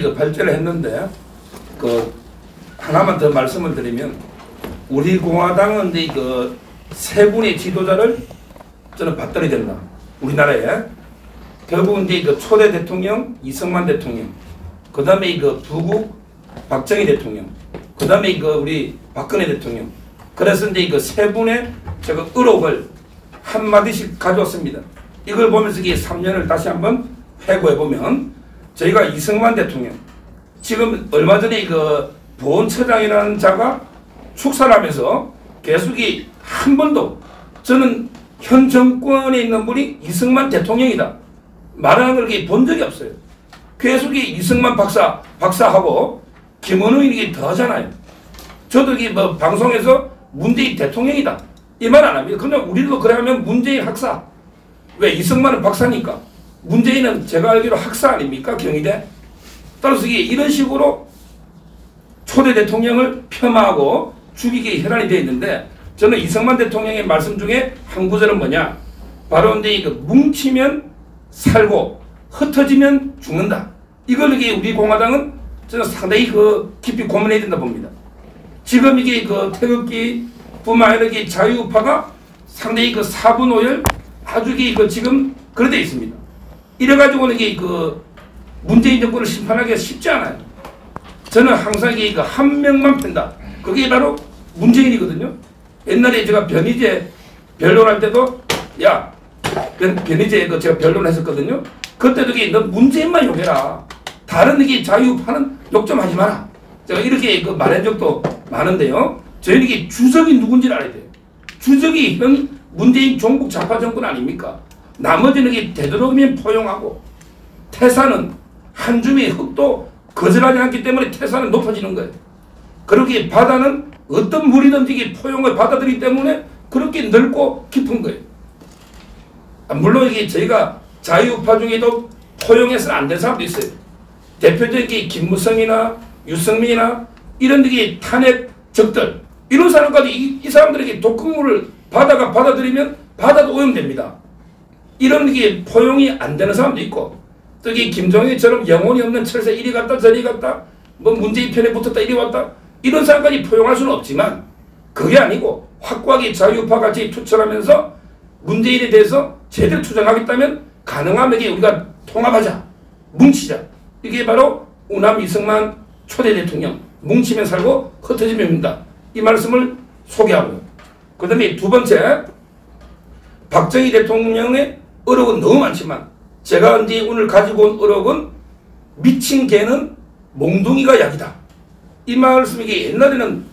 그 발제를 했는데 그 하나만 더 말씀을 드리면 우리 공화당은 이제 그세 분의 지도자를 저는 받들어야 된다. 우리나라에 결국은 이제 그 초대 대통령 이승만 대통령, 그 다음에 그 부국 박정희 대통령, 그 다음에 그 우리 박근혜 대통령. 그래서 이제 그 세 분의 제가 의록을 한 마디씩 가져왔습니다. 이걸 보면서 이게 3년을 다시 한번 회고해 보면 저희가 이승만 대통령 지금 얼마 전에 그 보훈처장이라는 자가 축사하면서 계속이 한 번도 저는 현 정권에 있는 분이 이승만 대통령이다 말하는 걸 이렇게 본 적이 없어요. 계속이 이승만 박사 박사하고 김원웅이 더 하잖아요. 저도 이게 뭐 방송에서 문재인 대통령이다 이 말 안 합니다. 그러나 우리도 그래 하면 문재인 학사 왜 이승만은 박사니까 문재인은 제가 알기로 학사 아닙니까? 경희대? 따라서 이게 이런 식으로 초대 대통령을 폄하하고 죽이기 혈안이 되어 있는데 저는 이승만 대통령의 말씀 중에 한 구절은 뭐냐? 바로 이제 이거 뭉치면 살고 흩어지면 죽는다. 이걸 이게 우리 공화당은 저는 상당히 그 깊이 고민해야 된다 봅니다. 지금 이게 그 태극기 뿐만 아니라 이게 자유파가 상당히 그 사분오열 아주 이게 그 지금 그래 돼 있습니다 이래가지고는 이게 그 문재인 정권을 심판하기가 쉽지 않아요. 저는 항상 이게 그한 명만 팬다. 그게 바로 문재인이거든요. 옛날에 제가 변희재 변론할 때도 야 변, 변희재 그 제가 변론했었거든요. 그때도 이게 너 문재인만 욕해라. 다른 이게 자유파는 욕 좀 하지 마라. 제가 이렇게 그 말한 적도 많은데요. 저희는 이게 주적이 누군지를 알아야 돼요. 주적이 현 문재인 종북 좌파 정권 아닙니까? 나머지는 되도록이면 포용하고 태산은 한 줌의 흙도 거절하지 않기 때문에 태산은 높아지는 거예요. 그렇게 바다는 어떤 물이든지 포용을 받아들이기 때문에 그렇게 넓고 깊은 거예요. 아, 물론 이게 저희가 자유파 중에도 포용해서는 안 된 사람도 있어요. 대표적인 게 김무성이나 유승민이나 이런 게 탄핵 적들 이런 사람까지 이, 이 사람들에게 독극물을 바다가 받아들이면 바다도 오염됩니다. 이런 게 포용이 안 되는 사람도 있고 또 이게 김종희처럼 영혼이 없는 철새 이리 갔다 저리 갔다 뭐 문재인 편에 붙었다 이리 왔다 이런 사람까지 포용할 수는 없지만 그게 아니고 확고하게 자유파 같이 투철하면서 문재인에 대해서 제대로 투쟁하겠다면 가능하면 우리가 통합하자 뭉치자. 이게 바로 우남 이승만 초대 대통령 뭉치면 살고 흩어지면 입니다. 이 말씀을 소개하고요. 그 다음에 두 번째 박정희 대통령의 의혹은 너무 많지만 제가 이제 오늘 가지고 온 의혹은 미친 개는 몽둥이가 약이다. 이 말씀이 게 옛날에는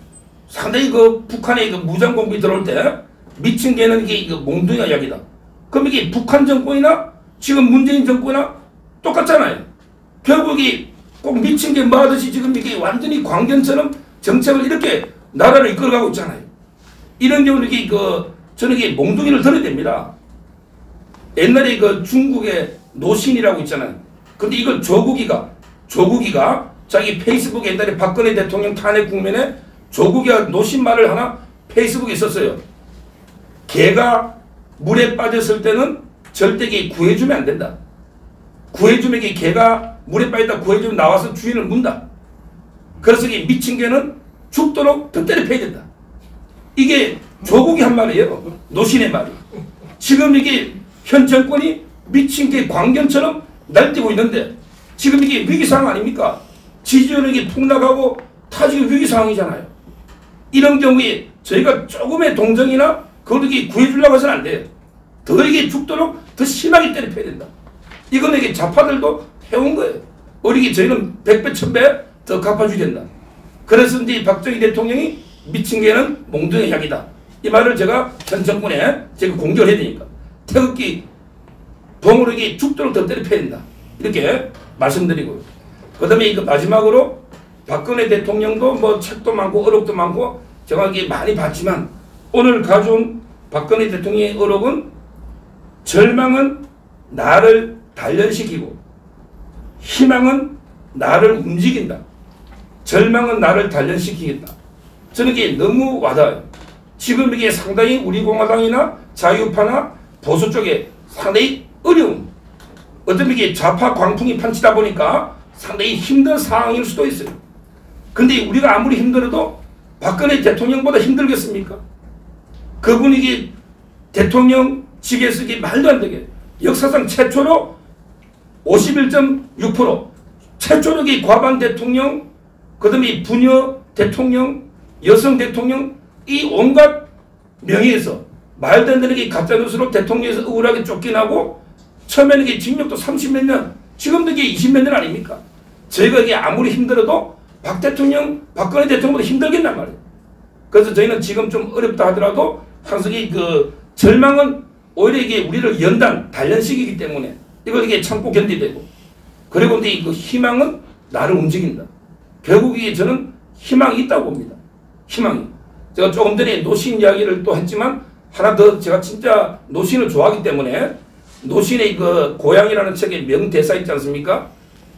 상당히 그 북한의 그 무장 공비 들어올 때 미친 개는 이게 그 몽둥이가 약이다. 그럼 이게 북한 정권이나 지금 문재인 정권이나 똑같잖아요. 결국이 꼭 미친 개 뭐하듯이 지금 이게 완전히 광견처럼 정책을 이렇게 나라를 이끌어가고 있잖아요. 이런 경우는 이게 그 저는 이게 몽둥이를 들어야 됩니다. 옛날에 그 중국의 노신이라고 있잖아요. 근데 이걸 조국이가 조국이가 자기 페이스북 옛날에 박근혜 대통령 탄핵 국면에 조국이가 노신 말을 하나 페이스북에 있었어요. 개가 물에 빠졌을 때는 절대 개 구해주면 안 된다. 구해주면 이 개가 물에 빠졌다 구해주면 나와서 주인을 문다. 그래서 이 미친 개는 죽도록 더 때려 패야 된다. 이게 조국이 한 말이에요. 노신의 말이. 지금 이게 현 정권이 미친 게 광견처럼 날뛰고 있는데 지금 이게 위기 상황 아닙니까? 지지율이 폭락하고 다 지금 위기 상황이잖아요. 이런 경우에 저희가 조금의 동정이나 이게 구해주려고 해서는 안 돼요. 더 이게 죽도록 더 심하게 때려 패야 된다. 이건 이게 좌파들도 해온 거예요. 우리 저희는 백배 천배 더 갚아줘야 된다. 그래서 이제 박정희 대통령이 미친 개는 몽둥이 약이다. 이 말을 제가 현 정권에 제가 공격을 해야 되니까. 태극기 봉으로 이게 죽도록 더 때려 패야 된다. 이렇게 말씀드리고요. 그 다음에 이거 마지막으로 박근혜 대통령도 뭐 책도 많고 어록도 많고 이게 많이 봤지만 오늘 가져온 박근혜 대통령의 어록은 절망은 나를 단련시키고 희망은 나를 움직인다. 절망은 나를 단련시키겠다. 저는 이게 너무 와닿아요. 지금 이게 상당히 우리 공화당이나 자유파나 보수 쪽에 상당히 어려움. 어떤 이게 좌파 광풍이 판치다 보니까 상당히 힘든 상황일 수도 있어요. 근데 우리가 아무리 힘들어도 박근혜 대통령보다 힘들겠습니까? 그분이 대통령 직에서 이게 말도 안 되게 역사상 최초로 51.6% 최초로 이 과반 대통령 그다음에 부녀 대통령 여성 대통령 이 온갖 명예에서 말도 안 되는 게 가짜 뉴스로 대통령에서 억울하게 쫓겨나고 처음에는 이게 징역도 30몇 년 지금도 이게 20몇 년 아닙니까? 저희가 이게 아무리 힘들어도 박 대통령 박근혜 대통령보다 힘들겠단 말이에요. 그래서 저희는 지금 좀 어렵다 하더라도 항상 이그 절망은 오히려 이게 우리를 연단 단련시키기 때문에 이걸 이게 참고 견디되고 그리고 근데 이그 희망은 나를 움직인다. 결국 이게 저는 희망이 있다고 봅니다. 희망이. 제가 조금 전에 노신 이야기를 또 했지만 하나 더 제가 진짜 노신을 좋아하기 때문에 노신의 그 고향이라는 책에 명대사 있지 않습니까?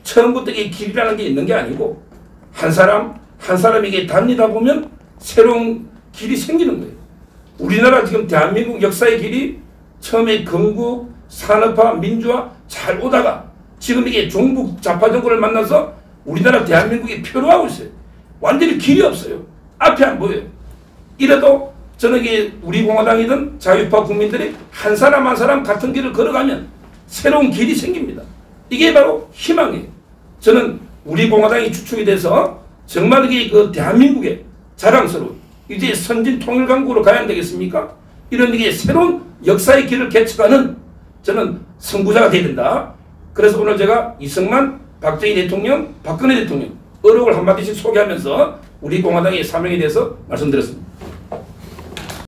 처음부터 이 길이라는 게 있는 게 아니고 한 사람 한 사람에게 다니다 보면 새로운 길이 생기는 거예요. 우리나라 지금 대한민국 역사의 길이 처음에 건국, 산업화, 민주화 잘 오다가 지금 이게 종북 좌파 정권을 만나서 우리나라 대한민국이 표로하고 있어요. 완전히 길이 없어요. 앞이 안 보여요. 이래도 저는 이게 우리 공화당이든 자유파 국민들이 한 사람 한 사람 같은 길을 걸어가면 새로운 길이 생깁니다. 이게 바로 희망이에요. 저는 우리 공화당이 추축이 돼서 정말 이게 그 대한민국의 자랑스러운 이제 선진 통일 강국으로 가야 되겠습니까? 이런 이게 새로운 역사의 길을 개척하는 저는 선구자가 되야 된다. 그래서 오늘 제가 이승만, 박정희 대통령, 박근혜 대통령 어록을 한마디씩 소개하면서 우리 공화당의 사명에 대해서 말씀드렸습니다.